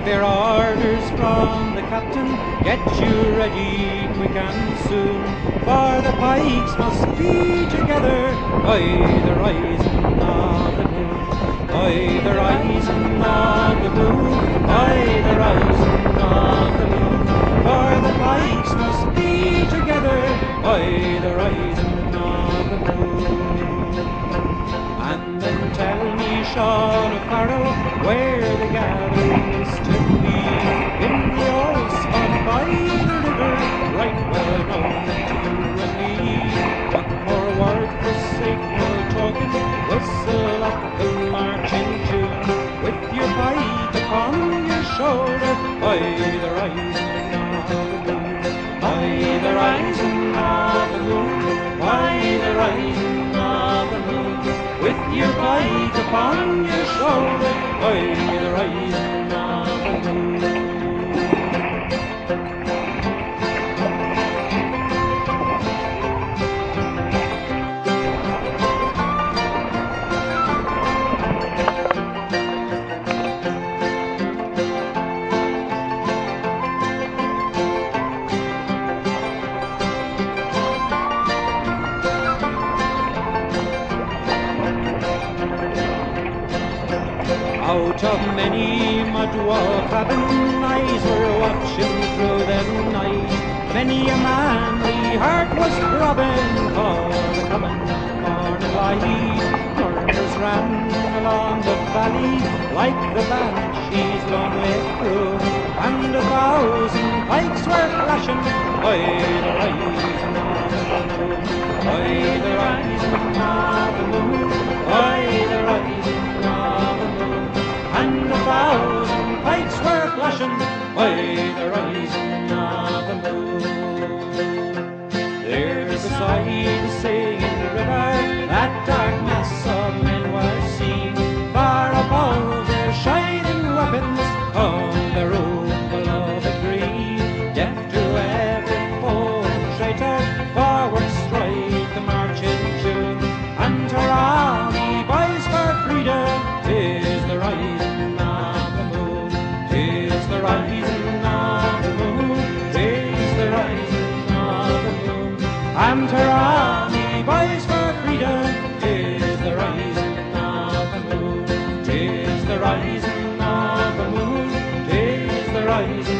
We bear orders from the captain, get you ready quick and soon, for the pikes must be together by the rising of the moon, by the rising of the moon, by the rising of the moon, for the pikes must be together by the rising of the moon. And then tell me, Sean O'Farrell, where the gal whistle up the marching tune. With your pike upon your shoulder, by the rising of the moon, by the rising of the moon, by the rising of the moon. With your pike upon your shoulder, by the rising Out of many mud wall cabin eyes were watching through the night. Many a manly heart was throbbing for the coming morning light. Murmurs ran along the valley like the banshees lonely crew, and a thousand pikes were flashing by the rising moon, by the rising moon, flashing rising of the moon, tis the rising of the moon. And boys for freedom, tis the rising of the moon, tis the rising of the moon, tis the rising.